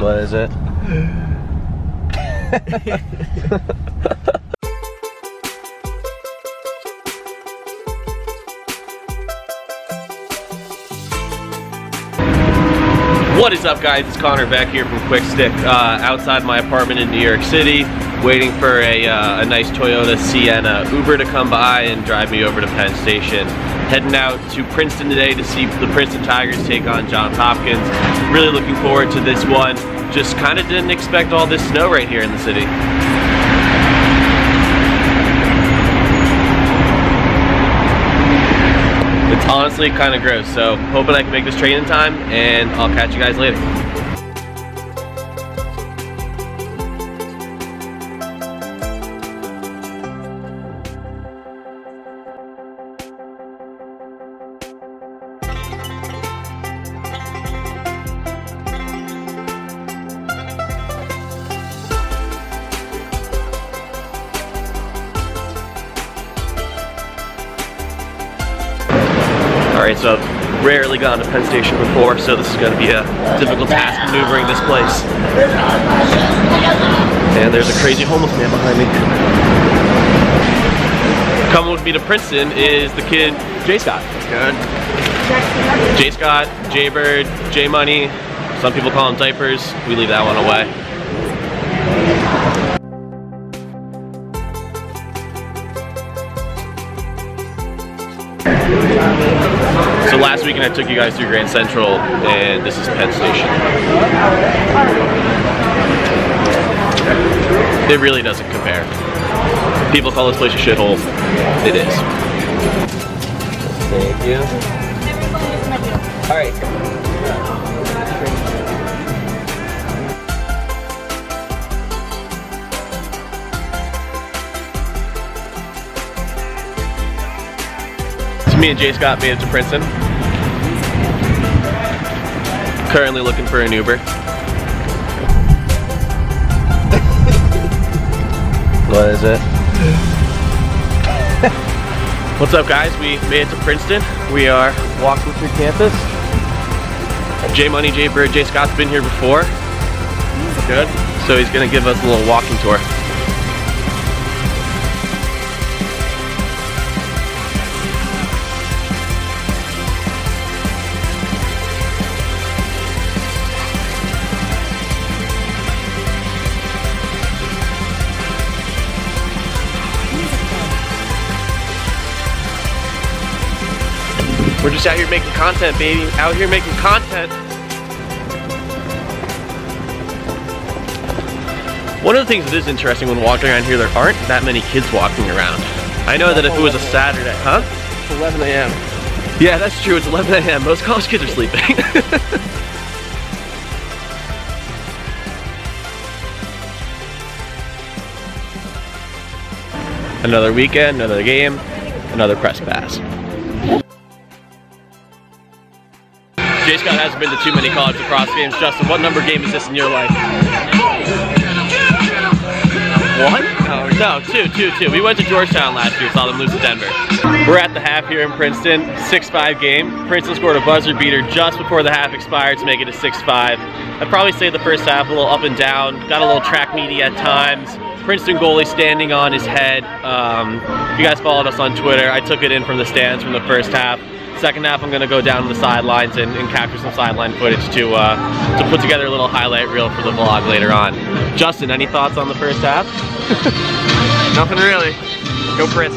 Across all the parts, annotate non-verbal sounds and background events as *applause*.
What is it? What is up guys, it's Connor back here from Quick Stick uh, outside my apartment in New York City waiting for a, uh, a nice Toyota Sienna Uber to come by and drive me over to Penn Station. Heading out to Princeton today to see the Princeton Tigers take on Johns Hopkins. Really looking forward to this one. Just kind of didn't expect all this snow right here in the city. It's honestly kind of gross, so hoping I can make this train in time, and I'll catch you guys later. All right, so I've rarely gone to Penn Station before, so this is going to be a difficult task maneuvering this place. And there's a crazy homeless man behind me. Coming with me to Princeton is the kid Jay Scott. Good. Jay Scott, Jay Bird, Jay Money. Some people call him diapers. We leave that one away. Last weekend I took you guys through Grand Central and this is Penn Station. It really doesn't compare. People call this place a shithole. It is. Thank you. All right. Me and Jay Scott made it to Princeton. Currently looking for an Uber. *laughs* what is it? *laughs* What's up guys? We made it to Princeton. We are walking through campus. Jay Money, Jay Bird, Jay Scott's been here before. Good. So he's gonna give us a little walking tour. We're just out here making content, baby. Out here making content. One of the things that is interesting when walking around here, there aren't that many kids walking around. I know that if it was a Saturday, huh? It's 11 a.m. Yeah, that's true. It's 11 a.m. Most college kids are sleeping. *laughs* another weekend, another game, another press pass. Jay Scott hasn't been to too many college lacrosse games. Justin, what number game is this in your life? One? No, no, two, two, two. We went to Georgetown last year, saw them lose to Denver. We're at the half here in Princeton, 6-5 game. Princeton scored a buzzer beater just before the half expired to make it a 6-5. I'd probably say the first half a little up and down, got a little track media at times. Princeton goalie standing on his head. Um, if you guys followed us on Twitter, I took it in from the stands from the first half. Second half, I'm gonna go down to the sidelines and, and capture some sideline footage to uh, to put together a little highlight reel for the vlog later on. Justin, any thoughts on the first half? *laughs* Nothing really. Go Prince.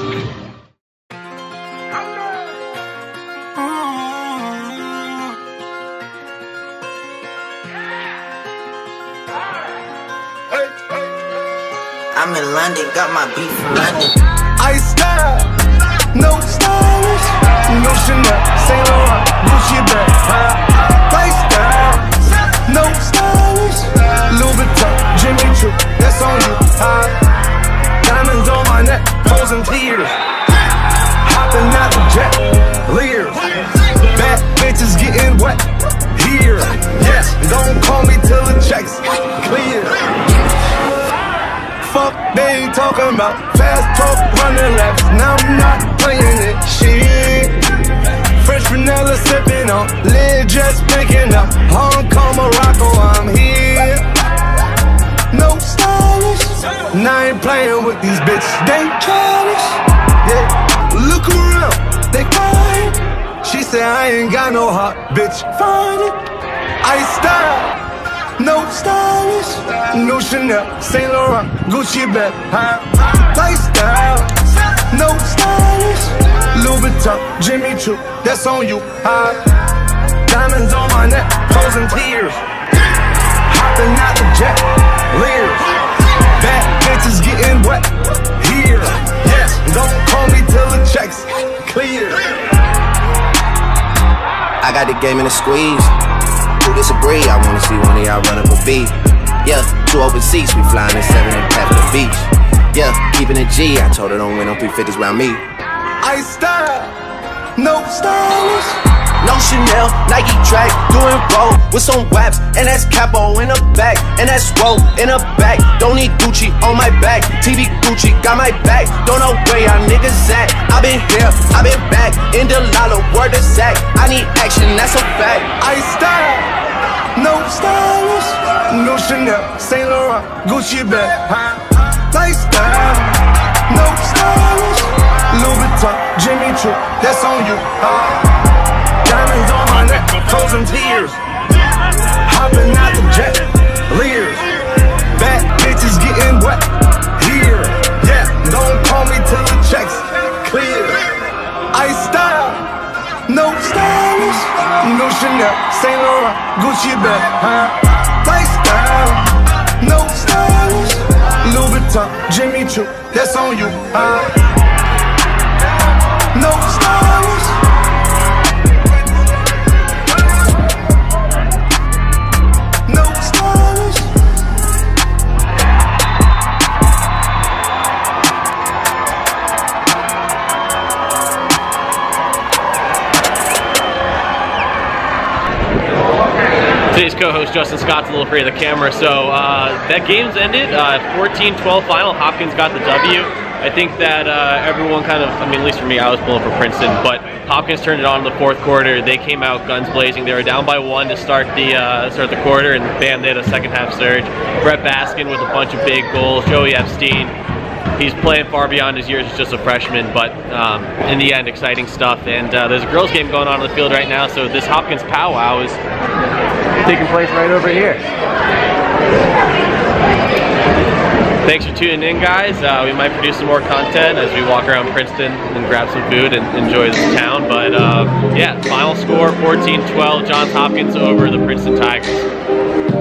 I'm in London, got my beef from London. Ice style, no stylish, no Chanel, Saint Laurent, Gucci bag, huh? Lifestyle, no stylish, Louis Vuitton, Jimmy Choo, that's on you? Diamonds on my neck, frozen tears, hopping out the jet, leers, bad bitches getting wet here, yes. Don't call me till the checks clear. Fuck they ain't talking about fast talk, running laps. Now I'm not playing it. Shit. Vanilla sipping on, lid just picking up. Hong Kong, Morocco, I'm here. No stylish. And I ain't playing with these bitches. They childish. Yeah. Look around, they crying. She said I ain't got no heart, bitch. Find it. I style. No stylish, no Chanel, Saint Laurent, Gucci bag, high lifestyle. No stylish. Louis Vuitton, Jimmy Choo, that's on you, huh? Diamonds on my neck, frozen tears. Hopping out the jet, leers. Bad bitches getting wet here. Yes, don't call me till the checks clear. I got the game in a squeeze. Who disagree? I wanna see one of y'all run up a beat. Yeah, two open seats, we flying in seven and of the beach. Yeah, keeping it G. I told her don't win no 350s round me. I style, no stylish. No Chanel, Nike track, doing roll with some waps, and that's capo in the back, and that's roll in the back. Don't need Gucci on my back, TV Gucci got my back. Don't know where y'all niggas at. I been here, I been back, in the lala, word of Zach. I need action, that's a fact. I style, no stylish, no Chanel, Saint Laurent, Gucci bag, huh? Lifestyle, no stylish, Louis Vuitton, Jimmy Choo, that's on you, huh? Diamonds on my neck, frozen tears, hopping out the jet, leers. Bad bitches getting wet here, yeah. Don't call me till the checks clear. I style, no stylish, no Chanel, Saint Laurent, Gucci bag, huh? Lifestyle, no stylish, Louis Jimmy Choo, that's on you, huh? No stylish. No. Today's co-host Justin Scott's a little afraid of the camera. So uh, that game's ended. 14-12 final. Hopkins got the W. I think that uh, everyone kind of, I mean, at least for me, I was pulling for Princeton, but Hopkins turned it on in the fourth quarter. They came out guns blazing. They were down by one to start the uh, start the quarter, and bam, they had a second half surge. Brett Baskin with a bunch of big goals. Joey Epstein, he's playing far beyond his years as just a freshman, but um, in the end, exciting stuff. And uh, there's a girls' game going on in the field right now, so this Hopkins powwow is taking place right over here. Thanks for tuning in, guys. Uh, we might produce some more content as we walk around Princeton and grab some food and enjoy this town. But uh, yeah, final score 14-12, Johns Hopkins over the Princeton Tigers.